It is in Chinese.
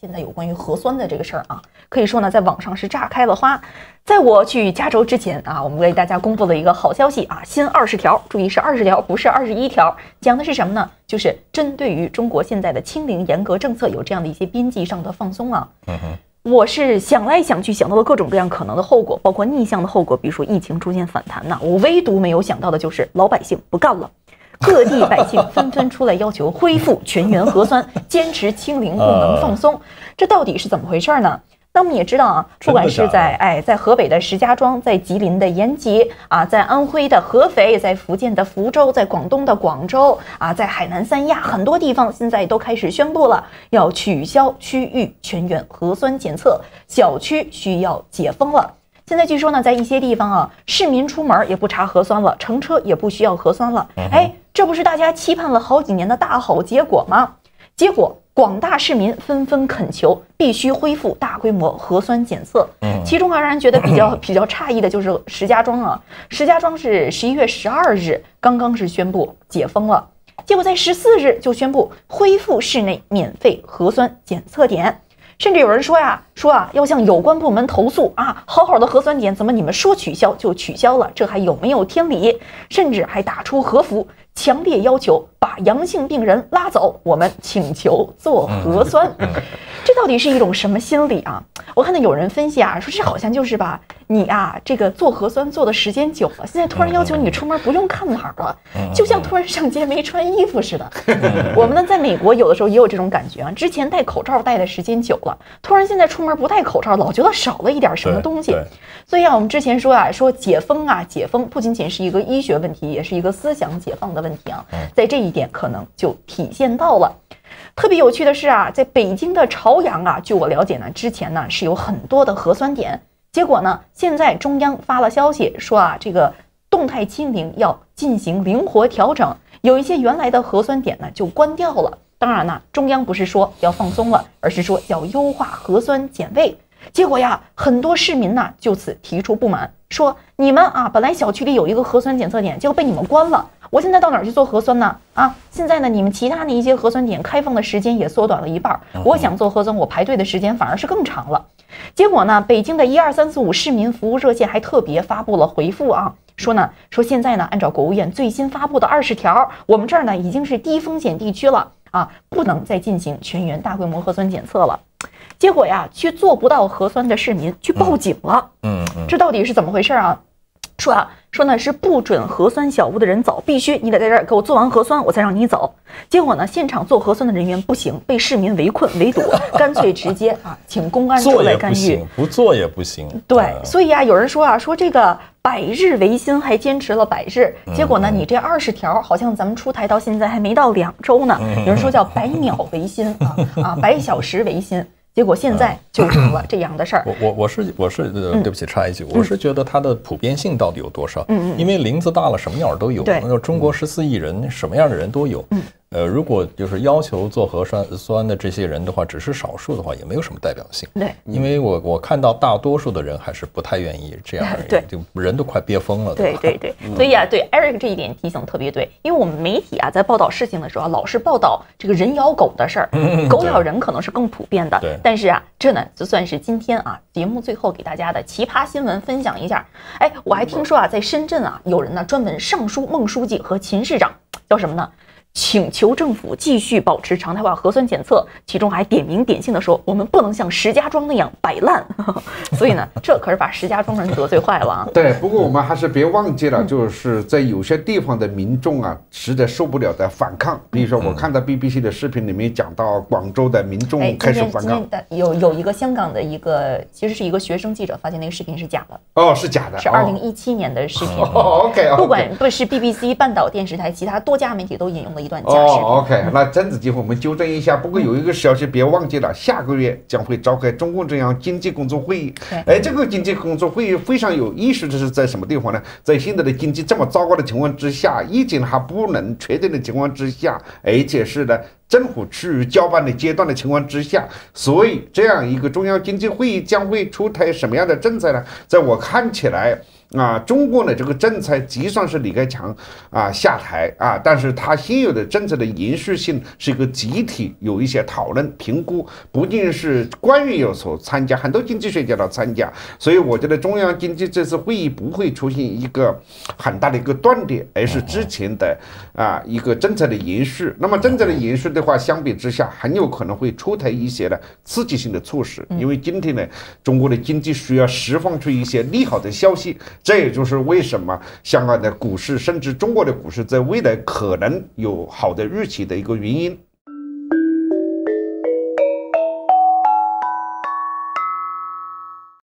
现在有关于核酸的这个事儿啊，可以说呢，在网上是炸开了花。在我去加州之前啊，我们为大家公布了一个好消息啊，新二十条，注意是二十条，不是二十一条，讲的是什么呢？就是针对于中国现在的清零严格政策，有这样的一些边际上的放松啊。嗯哼。我是想来想去，想到了各种各样可能的后果，包括逆向的后果，比如说疫情出现反弹呐。我唯独没有想到的就是老百姓不干了，各地百姓纷纷出来要求恢复全员核酸，坚持清零不能放松。这到底是怎么回事呢？那我们也知道啊，不管是在哎，在河北的石家庄，在吉林的延吉啊，在安徽的合肥，在福建的福州，在广东的广州啊，在海南三亚很多地方现在都开始宣布了，要取消区域全员核酸检测，小区需要解封了。现在据说呢，在一些地方啊，市民出门也不查核酸了，乘车也不需要核酸了。哎，这不是大家期盼了好几年的大好结果吗？结果。广大市民纷纷恳求必须恢复大规模核酸检测。嗯，其中啊，让人觉得比较 比较诧异的就是石家庄啊，石家庄是十一月十二日刚刚是宣布解封了，结果在十四日就宣布恢复室内免费核酸检测点，甚至有人说呀，说啊要向有关部门投诉啊，好好的核酸点怎么你们说取消就取消了，这还有没有天理？甚至还打出和服。强烈要求把阳性病人拉走，我们请求做核酸。到底是一种什么心理啊？我看到有人分析啊，说这好像就是吧，你啊这个做核酸做的时间久了，现在突然要求你出门不用看哪儿了，就像突然上街没穿衣服似的。我们呢，在美国有的时候也有这种感觉啊，之前戴口罩戴的时间久了，突然现在出门不戴口罩，老觉得少了一点什么东西。所以啊，我们之前说啊，说解封啊，解封不仅仅是一个医学问题，也是一个思想解放的问题啊。在这一点可能就体现到了。特别有趣的是啊，在北京的朝阳啊，据我了解呢，之前呢是有很多的核酸点，结果呢，现在中央发了消息说啊，这个动态清零要进行灵活调整，有一些原来的核酸点呢就关掉了。当然呢，中央不是说要放松了，而是说要优化核酸检位。结果呀，很多市民呢就此提出不满，说你们啊，本来小区里有一个核酸检测点，结果被你们关了。我现在到哪儿去做核酸呢？啊，现在呢，你们其他的一些核酸点开放的时间也缩短了一半。我想做核酸，我排队的时间反而是更长了。结果呢，北京的一二三四五市民服务热线还特别发布了回复啊，说呢，说现在呢，按照国务院最新发布的二十条，我们这儿呢已经是低风险地区了啊，不能再进行全员大规模核酸检测了。结果呀，去做不到核酸的市民去报警了。嗯嗯，这到底是怎么回事啊？说啊，说呢是不准核酸小屋的人走，必须你得在这儿给我做完核酸，我才让你走。结果呢，现场做核酸的人员不行，被市民围困围堵，干脆直接 啊，请公安出来干预。不做也不行。对，所以啊，有人说啊，说这个百日维新还坚持了百日，结果呢，你这二十条好像咱们出台到现在还没到两周呢。有人说叫百秒维新啊啊，百小时维新。结果现在就成了 这样的事儿。我我我是我是对不起，插一句，我是觉得它的普遍性到底有多少？嗯嗯，因为林子大了，什么鸟都有。对，那中国十四亿人，什么样的人都有。嗯。呃，如果就是要求做核酸酸的这些人的话，只是少数的话，也没有什么代表性。对，因为我我看到大多数的人还是不太愿意这样。对，就人都快憋疯了。对对对，所以啊，对 Eric 这一点提醒特别对，因为我们媒体啊在报道事情的时候啊，老是报道这个人咬狗的事儿，狗咬人可能是更普遍的。对，但是啊，这呢就算是今天啊节目最后给大家的奇葩新闻分享一下。哎，我还听说啊，在深圳啊，有人呢专门上书孟书记和秦市长，叫什么呢？请求政府继续保持常态化核酸检测，其中还点名点姓的说，我们不能像石家庄那样摆烂。所以呢，这可是把石家庄人得罪坏了啊。对，不过我们还是别忘记了，就是在有些地方的民众啊，实在受不了的反抗。比如说，我看到 BBC 的视频里面讲到广州的民众开始反抗。有有一个香港的一个，其实是一个学生记者发现那个视频是假的。哦，是假的，是二零一七年的视频。哦，OK，不管不是 BBC 半岛电视台，其他多家媒体都引用了。一段哦，OK，那趁此机会我们纠正一下。不过有一个消息别忘记了，下个月将会召开中共中央经济工作会议。哎，这个经济工作会议非常有意思的是在什么地方呢？在现在的经济这么糟糕的情况之下，疫情还不能确定的情况之下，而且是呢政府处于交办的阶段的情况之下，所以这样一个中央经济会议将会出台什么样的政策呢？在我看起来。啊，中国的这个政策即算是李克强啊下台啊，但是他现有的政策的延续性是一个集体有一些讨论评估，不仅是官员有所参加，很多经济学家都参加，所以我觉得中央经济这次会议不会出现一个很大的一个断点，而是之前的啊一个政策的延续。那么政策的延续的话，相比之下很有可能会出台一些的刺激性的措施，因为今天呢，中国的经济需要释放出一些利好的消息。这也就是为什么香港的股市，甚至中国的股市，在未来可能有好的预期的一个原因。